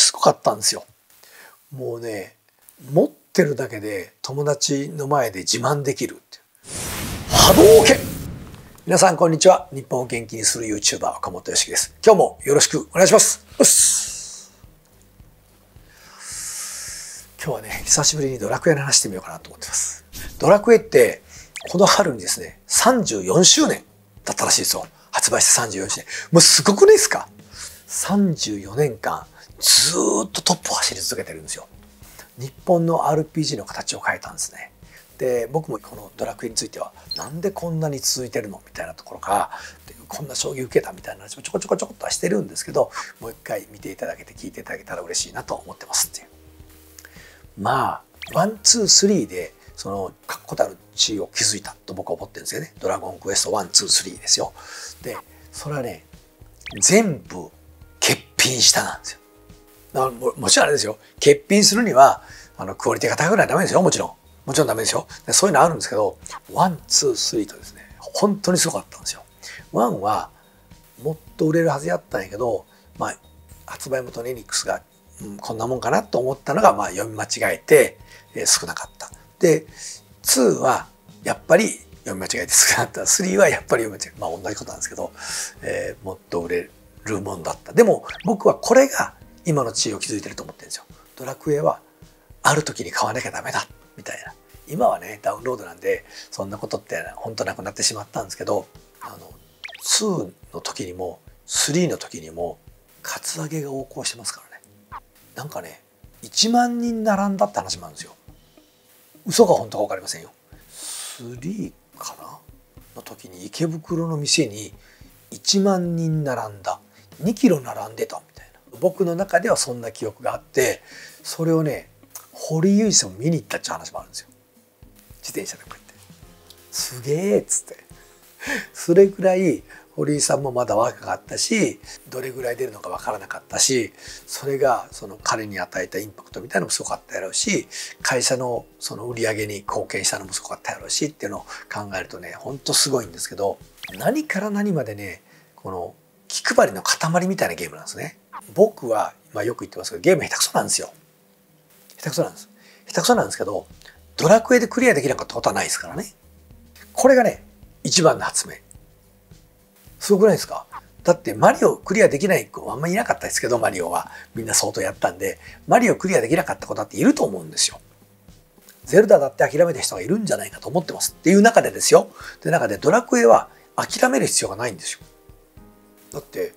すごかったんですよ。もうね持ってるだけで友達の前で自慢できるって波動拳。皆さんこんにちは。日本を元気にする YouTuber 岡本良樹です。今日もよろしくお願いします。今日はね久しぶりにドラクエの話してみようかなと思ってます。ドラクエってこの春にですね34周年だったらしいですよ。発売して34周年。もうすごくないですか？34年間ずっとトップを走り続けてるんですよ。日本の RPG の形を変えたんですね。で僕もこのドラクエについてはなんでこんなに続いてるのみたいなところからこんな衝撃受けたみたいな話もちょこちょこちょこっとはしてるんですけどもう一回見ていただけて聞いていただけたら嬉しいなと思ってますっていう。まあ one two three でその確固たる地位を築いたと僕は思ってるんですよね。ドラゴンクエスト one two three ですよ。でそれはね全部欠品したなんですよ。ももちろんあれですよ。欠品するにはあのクオリティが高くないとダメですよ。もちろん。もちろんダメですよ。そういうのあるんですけど one two three とですね本当にすごかったんですよ。 one はもっと売れるはずやったんやけど、まあ、発売元のエニックスが、うん、こんなもんかなと思ったのが、まあ、読み間違えて、えー、少なかった。で2はやっぱり読み間違えて少なかった。3はやっぱり読み間違えまあ同じことなんですけど、えー、もっと売れるもんだった。でも僕はこれが今の地位を築いてると思ってるんですよ。ドラクエはある時に買わなきゃダメだみたいな。今はねダウンロードなんでそんなことって本当なくなってしまったんですけどあの2の時にも3の時にもカツアゲが横行してますからね。なんかね1万人並んだって話もあるんですよ。嘘か本当か分かりませんよ。3かな？の時に池袋の店に1万人並んだ。2キロ並んでた。僕の中ではそんな記憶があってそれをね堀井雄二さんも見に行ったっていう話もあるんですよ。自転車でこうやって「すげえ」っつって。それぐらい堀井さんもまだ若かったしどれぐらい出るのか分からなかったしそれがその彼に与えたインパクトみたいなのもすごかったやろうし会社のその売り上げに貢献したのもすごかったやろうしっていうのを考えるとねほんとすごいんですけど何から何までねこの気配りの塊みたいなゲームなんですね。僕は、まあ、よく言ってますけどゲーム下手くそなんですよ。下手くそなんです。下手くそなんですけどドラクエでクリアできなかったことはないですからね。これがね一番の発明。すごくないですか？だってマリオクリアできない子はあんまりいなかったですけどマリオはみんな相当やったんでマリオクリアできなかった子だっていると思うんですよ。ゼルダだって諦めた人がいるんじゃないかと思ってますっていう中でですよ。で中でドラクエは諦める必要がないんですよ。だって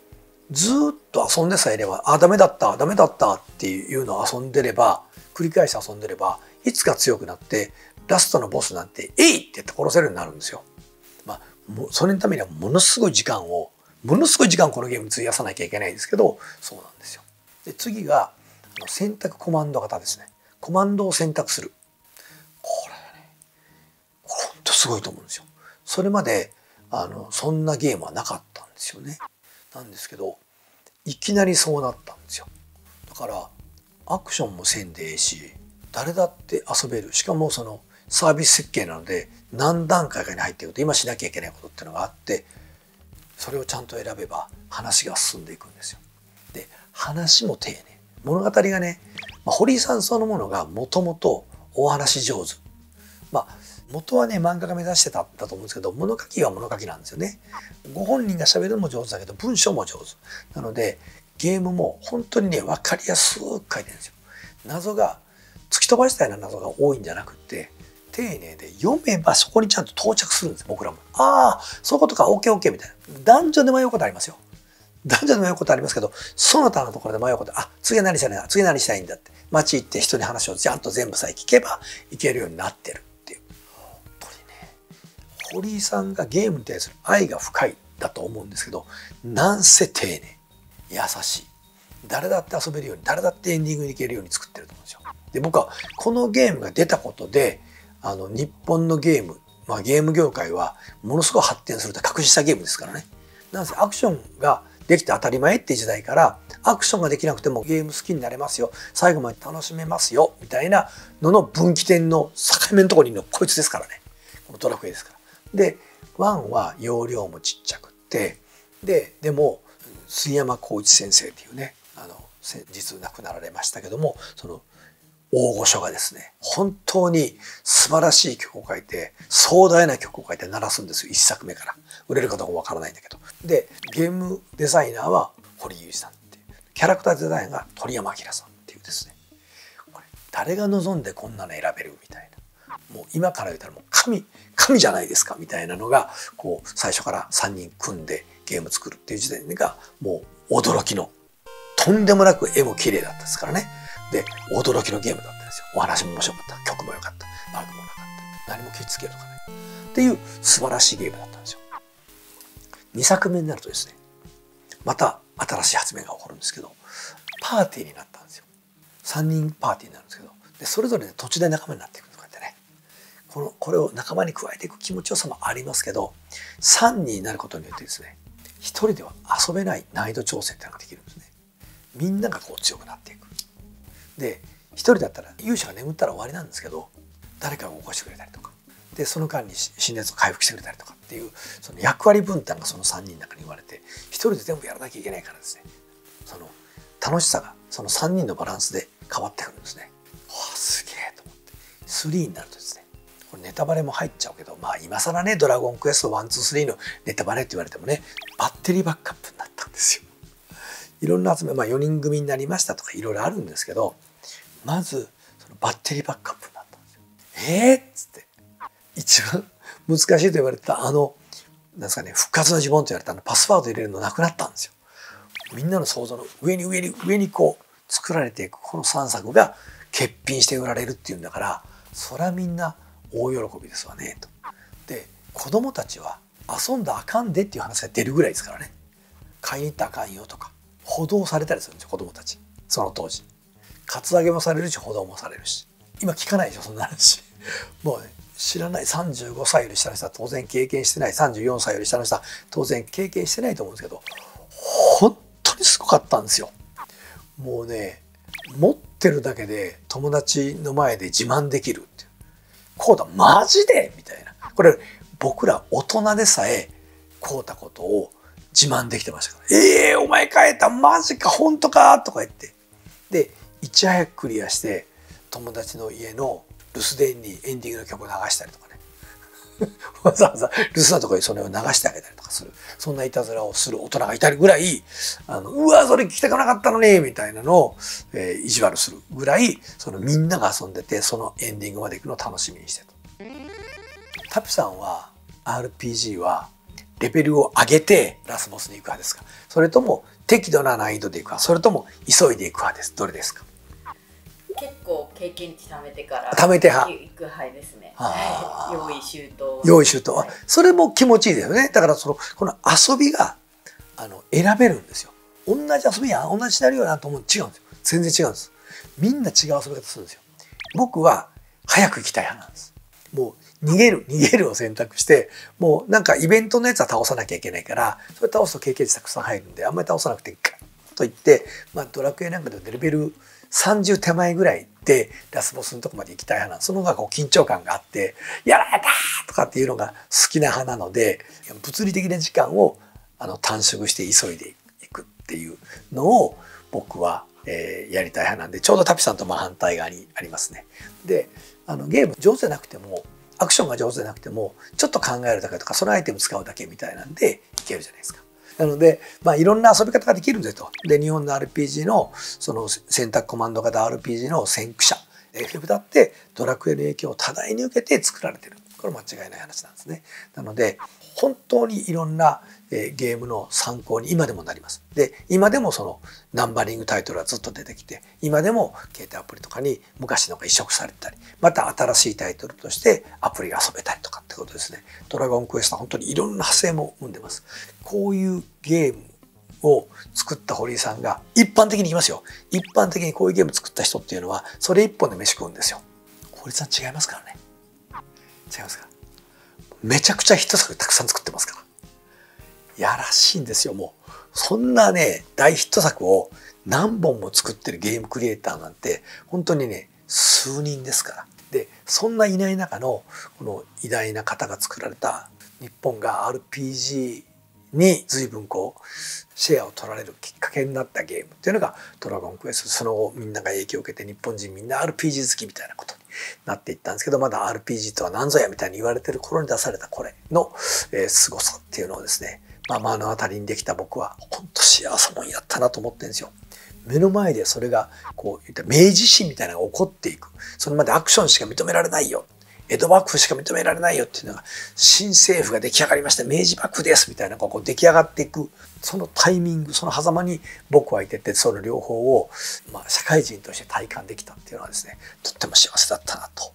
ずっと遊んでさえいればあダメだったダメだったっていうのを遊んでれば繰り返し遊んでればいつか強くなってラストのボスなんて「えい!」って言って殺せるようになるんですよ。まあ、それのためにはものすごい時間をものすごい時間このゲーム費やさなきゃいけないですけどそうなんですよ。で次が選択コマンド型ですね。コマンドを選択する。これねほんとすごいと思うんですよ。それまであのそんなゲームはなかったんですよね。なんですけどいきなりそうなったんですよ。だからアクションもせんでええし誰だって遊べる。しかもそのサービス設計なので何段階かに入っていくと今しなきゃいけないことっていうのがあってそれをちゃんと選べば話が進んでいくんですよ。で話も丁寧。物語がね、まあ、堀井さんそのものがもともとお話上手。まあ元はね漫画が目指してたんだと思うんですけど物書きは物書きなんですよね。ご本人が喋るのも上手だけど文章も上手。なのでゲームも本当にね分かりやすく書いてるんですよ。謎が突き飛ばしたような謎が多いんじゃなくて丁寧で読めばそこにちゃんと到着するんです僕らも。ああそういうことか OKOK みたいな。男女で迷うことありますよ。男女で迷うことありますけどその他のところで迷うことあ次は何したいんだ次何したいんだって街行って人に話をちゃんと全部さえ聞けばいけるようになってる。堀井さんがゲームに対する愛が深いだと思うんですけどなんせ丁寧優しい誰だって遊べるように誰だってエンディングに行けるように作ってると思うんですよ。で僕はこのゲームが出たことであの日本のゲーム、まあ、ゲーム業界はものすごい発展すると確信したゲームですからね。なんせアクションができて当たり前って時代からアクションができなくてもゲーム好きになれますよ最後まで楽しめますよみたいなのの分岐点の境目のところにいるのこいつですからねこのドラクエですから。で1は容量もちっちゃくってででも杉山浩一先生っていうねあの実亡くなられましたけどもその大御所がですね本当に素晴らしい曲を書いて壮大な曲を書いて鳴らすんですよ一作目から。売れるかどうかわからないんだけど。でゲームデザイナーは堀裕二さんっていう。キャラクターデザイナーが鳥山明さんっていうですね。これ誰が望んでこんなの選べるみたいな。もう今から言ったらもう神神じゃないですかみたいなのがこう最初から3人組んでゲーム作るっていう時点がもう驚きのとんでもなく絵も綺麗だったですからね。で驚きのゲームだったんですよ。お話も面白かった。曲も良かった。バグもなかった。何もケチつけるとかねっていう素晴らしいゲームだったんですよ。2作目になるとですねまた新しい発明が起こるんですけどパーティーになったんですよ。3人パーティーになるんですけどでそれぞれ、ね、土地で仲間になっていくこのこれを仲間に加えていく気持ちよさもありますけど3人になることによってですね1人では遊べない難易度調整っていうのができるんですね。みんながこう強くなっていく。で1人だったら勇者が眠ったら終わりなんですけど誰かが起こしてくれたりとか。でその間に心熱を回復してくれたりとかっていうその役割分担がその3人の中に言われて1人で全部やらなきゃいけないからですね。その楽しさがその3人のバランスで変わってくるんですね。はあすげえと思って。3になるとネタバレも入っちゃうけどまあ今更ね「ドラゴンクエスト123」のネタバレって言われてもねバッテリーバックアップになったんですよ。いろんな集め、まあ、4人組になりましたとかいろいろあるんですけどまずそのバッテリーバックアップになったんですよ。えー、っつって一番難しいと言われたあのなんですかね復活の呪文と言われたあのパスワード入れるのなくなったんですよ。みんなの想像の上に上に上にこう作られていくこの3作が欠品して売られるっていうんだからそりゃみんな大喜びですわねと。で子供たちは遊んだあかんでっていう話が出るぐらいですからね。買いに行ったあかんよとか補導されたりするんですよ子供たち。その当時。カツアゲもされるし補導もされるし。今聞かないでしょそんな話。もうね知らない。35歳より下の人は当然経験してない。34歳より下の人は当然経験してないと思うんですけど本当にすごかったんですよ。もうね持ってるだけで友達の前で自慢できるっていう。こうだマジで？みたいな。これ僕ら大人でさえこうたことを自慢できてましたから「ええー、お前変えたマジか本当か?」とか言って。でいち早くクリアして友達の家の留守電にエンディングの曲を流したりとかね。わざわざ留守のところにそれを流してあげたりとかする。そんないたずらをする大人がいたりぐらいあのうわそれ聞きたくなかったのにみたいなのを、えー、意地悪するぐらいそのみんなが遊んでてそのエンディングまで行くのを楽しみにしてと。タピさんは RPG はレベルを上げてラスボスに行く派ですか？それとも適度な難易度で行くかそれとも急いで行く派です？どれですか？結構経験値貯めてから貯めて派行く派ですね。用意周到。用意周到、はい、それも気持ちいいですよね。だからそのこの遊びがあの選べるんですよ。同じ遊びや同じシナリオやなと思う。違うんですよ。全然違うんです。みんな違う遊び方するんですよ。僕は早く行きたい派なんです。もう逃げる逃げるを選択してもうなんかイベントのやつは倒さなきゃいけないからそれ倒すと経験値たくさん入るんであんまり倒さなくてガッといって、まあ、ドラクエなんかでレベル30手前ぐらいでラスボスのとこまで行きたい派なその方がこう緊張感があって「やられた!」とかっていうのが好きな派なので物理的な時間をあの短縮して急いでいくっていうのを僕は、えー、やりたい派なんでちょうどタピさんと真反対側にありますね。であのゲーム上手じゃなくてもアクションが上手でなくてもちょっと考えるだけとかそのアイテム使うだけみたいなんでいけるじゃないですか。なので、まあ、いろんな遊び方ができるんですと。で、日本の RPG の、その選択コマンド型 RPG の先駆者、FF だってドラクエの影響を多大に受けて作られてる。これ間違いない話なんですね。なので、本当にいろんなゲームの参考に今でもなります。で、今でもそのナンバリングタイトルはずっと出てきて、今でも携帯アプリとかに昔のが移植されたり、また新しいタイトルとしてアプリが遊べたりとかってことですね。ドラゴンクエストは本当にいろんな派生も生んでます。こういうゲームを作った堀井さんが一般的に言いますよ。一般的にこういうゲーム作った人っていうのはそれ一本で飯食うんですよ。堀井さん違いますからね。違いますか？めちゃくちゃヒット作たくさん作ってますから。やらしいんですよ、もう。そんなね、大ヒット作を何本も作ってるゲームクリエイターなんて、本当にね、数人ですから。で、そんないない中の、この偉大な方が作られた日本が RPG に随分こうシェアを取られるきっかけになったゲームっていうのが「ドラゴンクエスト」その後みんなが影響を受けて日本人みんな RPG 好きみたいなことなっていったんですけどまだ RPG とは何ぞやみたいに言われてる頃に出されたこれの、えー、凄さっていうのをですね、まあ、目の当たりにできた僕は本当幸せもんやったなと思ってるんですよ。目の前でそれがこういった明治史みたいなのが起こっていくそれまでアクションしか認められないよ江戸幕府しか認められないよっていうのが新政府が出来上がりました明治幕府ですみたいなこう出来上がっていくそのタイミングその狭間に僕はいててその両方を、まあ、社会人として体感できたっていうのはですねとっても幸せだったなと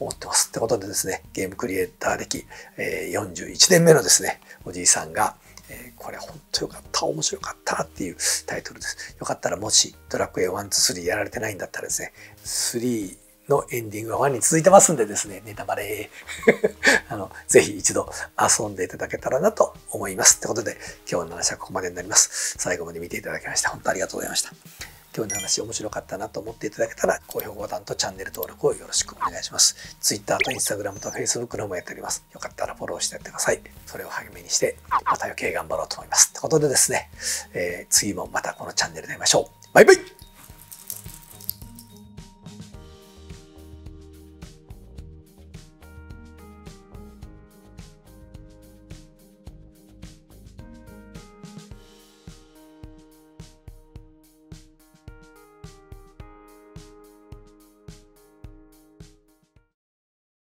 思ってます。ってことでですねゲームクリエイター歴、えー、41年目のですねおじいさんがえ、これ本当よかった、面白かったっていうタイトルです。よかったらもしドラクエ1、2、3やられてないんだったらですね、3のエンディングが1に続いてますんでですね、ネタバレ あの、ぜひ一度遊んでいただけたらなと思います。ってことで、今日の話はここまでになります。最後まで見ていただきまして、本当ありがとうございました。今日の話面白かったなと思っていただけたら、高評価ボタンとチャンネル登録をよろしくお願いします。Twitter と Instagram と Facebook の方もやっております。よかったらフォローしてやってください。それを励みにして、また余計頑張ろうと思います。ってことでですね、えー、次もまたこのチャンネルで会いましょう。バイバイ